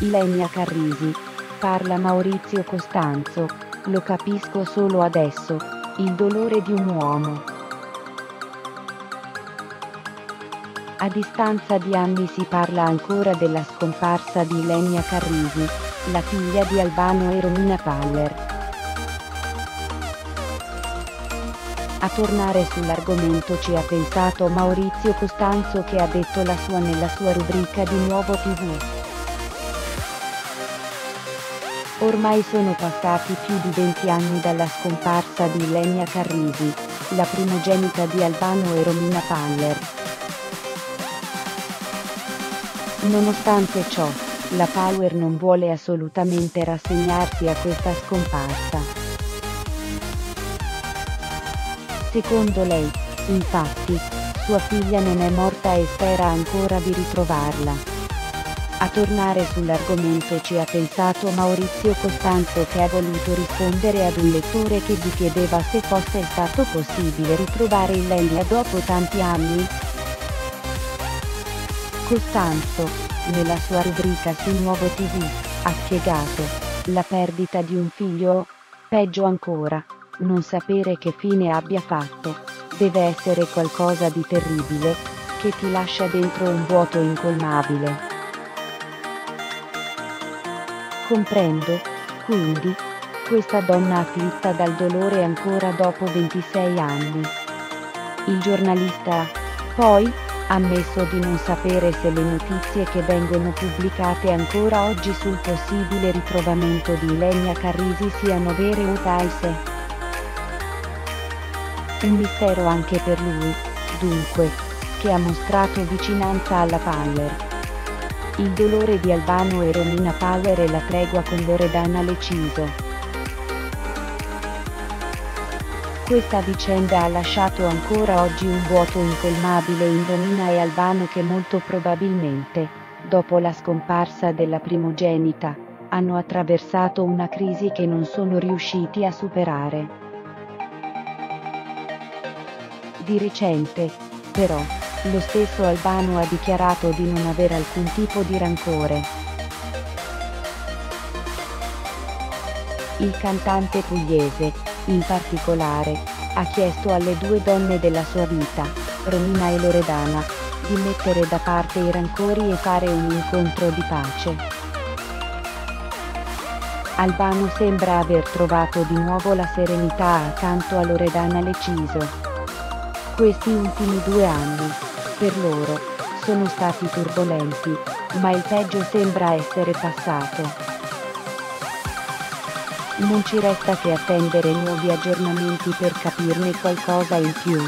Ilenia Carrisi. Parla Maurizio Costanzo. Lo capisco solo adesso. Il dolore di un uomo. A distanza di anni si parla ancora della scomparsa di Ilenia Carrisi, la figlia di Albano e Romina Paller. A tornare sull'argomento ci ha pensato Maurizio Costanzo che ha detto la sua nella sua rubrica di Nuovo TV. Ormai sono passati più di 20 anni dalla scomparsa di Lenia Carrisi, la primogenita di Albano e Romina Paller. Nonostante ciò, la Power non vuole assolutamente rassegnarsi a questa scomparsa. Secondo lei, infatti, sua figlia non è morta e spera ancora di ritrovarla. A tornare sull'argomento ci ha pensato Maurizio Costanzo che ha voluto rispondere ad un lettore che gli chiedeva se fosse stato possibile ritrovare Illelia dopo tanti anni. Costanzo, nella sua rubrica su Nuovo TV, ha spiegato, la perdita di un figlio, peggio ancora, non sapere che fine abbia fatto, deve essere qualcosa di terribile, che ti lascia dentro un vuoto incolmabile. Comprendo, quindi, questa donna afflitta dal dolore ancora dopo 26 anni. Il giornalista, poi, ha ammesso di non sapere se le notizie che vengono pubblicate ancora oggi sul possibile ritrovamento di Ilenia Carrisi siano vere o false. Un mistero anche per lui, dunque, che ha mostrato vicinanza alla Paller. Il dolore di Albano e Romina Power e la tregua con Loredana Leciso. Questa vicenda ha lasciato ancora oggi un vuoto incolmabile in Romina e Albano che molto probabilmente, dopo la scomparsa della primogenita, hanno attraversato una crisi che non sono riusciti a superare. Di recente, però, lo stesso Albano ha dichiarato di non avere alcun tipo di rancore. Il cantante pugliese, in particolare, ha chiesto alle due donne della sua vita, Romina e Loredana, di mettere da parte i rancori e fare un incontro di pace. Albano sembra aver trovato di nuovo la serenità accanto a Loredana Leciso. Questi ultimi due anni, per loro, sono stati turbolenti, ma il peggio sembra essere passato. Non ci resta che attendere nuovi aggiornamenti per capirne qualcosa in più.